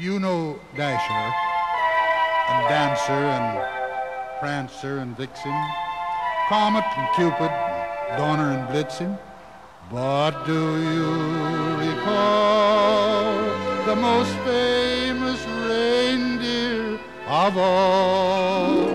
You know Dasher and Dancer and Prancer and Vixen, Comet and Cupid, and Donner and Blitzen. But do you recall the most famous reindeer of all?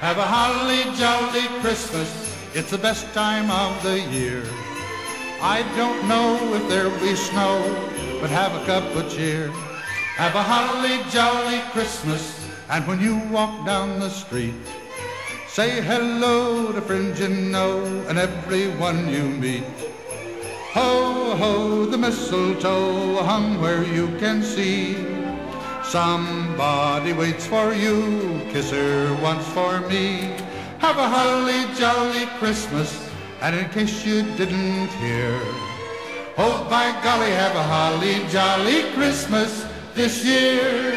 Have a holly jolly Christmas. It's the best time of the year. I don't know if there'll be snow, but have a cup of cheer. Have a holly jolly Christmas, and when you walk down the street, say hello to friends you know and everyone you meet. Ho, ho, the mistletoe hung where you can see. Somebody waits for you, kiss her once for me. Have a holly jolly Christmas, and in case you didn't hear, oh by golly, have a holly jolly Christmas this year.